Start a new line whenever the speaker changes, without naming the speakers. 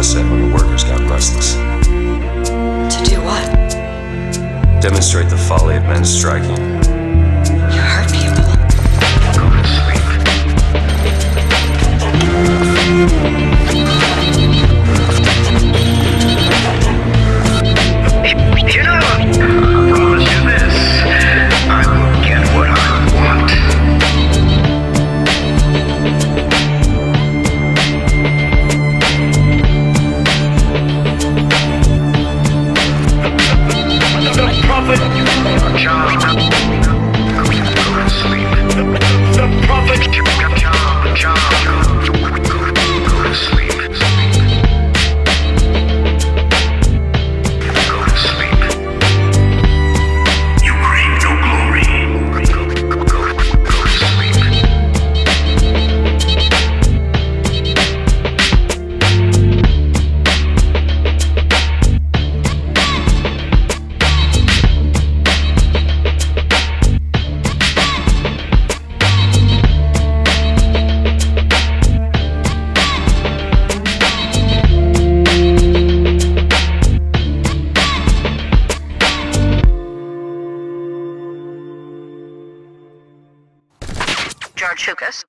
Wallace said when the workers got restless. To
do what?
Demonstrate the folly of men striking.
You hurt people. Go to sleep.
Sarchukas